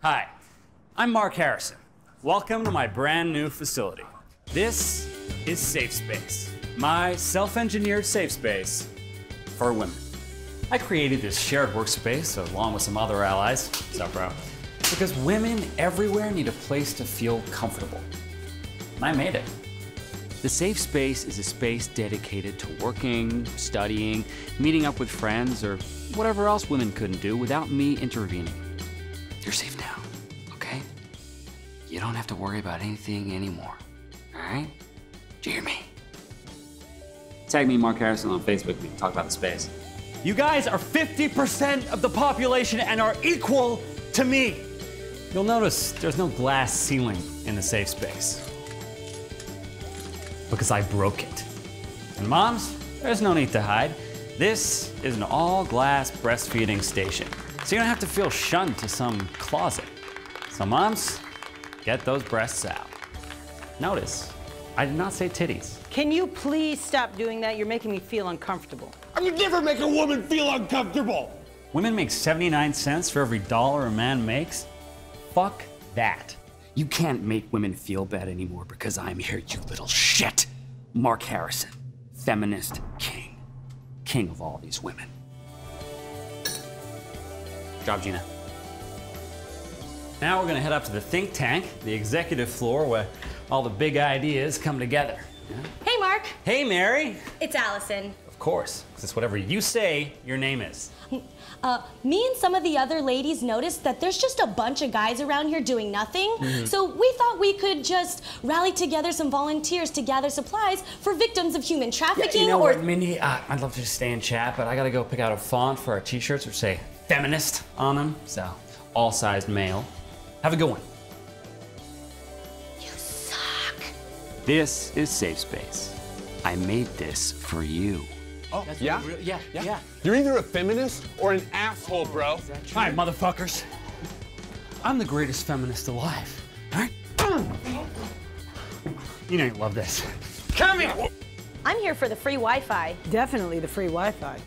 Hi, I'm Mark Harrison. Welcome to my brand new facility. This is Safe Space, my self engineered safe space for women. I created this shared workspace along with some other allies, what's up, bro? Because women everywhere need a place to feel comfortable. And I made it. The safe space is a space dedicated to working, studying, meeting up with friends, or whatever else women couldn't do without me intervening. You're safe now, okay? You don't have to worry about anything anymore, all right? Do you hear me? Tag me, Mark Harrison, on Facebook. We can talk about the space. You guys are 50% of the population and are equal to me. You'll notice there's no glass ceiling in the safe space because I broke it. And moms, there's no need to hide. This is an all glass breastfeeding station. So you don't have to feel shunned to some closet. So, moms, get those breasts out. Notice, I did not say titties. Can you please stop doing that? You're making me feel uncomfortable. I would never make a woman feel uncomfortable. Women make 79 cents for every dollar a man makes. Fuck that. You can't make women feel bad anymore because I'm here, you little shit. Mark Harrison, feminist king. King of all these women. Job, Gina. Now we're gonna head up to the think tank, the executive floor where all the big ideas come together. Hey, Mark. Hey, Mary. It's Allison. Of course, because it's whatever you say your name is. Uh, me and some of the other ladies noticed that there's just a bunch of guys around here doing nothing. Mm-hmm. So we thought we could just rally together some volunteers to gather supplies for victims of human trafficking Yeah, you know or. what, Mindy? Uh, I'd love to just stay and chat, but I gotta go pick out a font for our t-shirts which say feminist on them. So, all sized male. Have a good one. You suck. This is Safe Space. I made this for you. Oh, yeah? Yeah, yeah. You're either a feminist or an asshole, bro. Hi, motherfuckers. I'm the greatest feminist alive. All right? You know you love this. Come here. I'm here for the free Wi Fi. Definitely the free Wi Fi.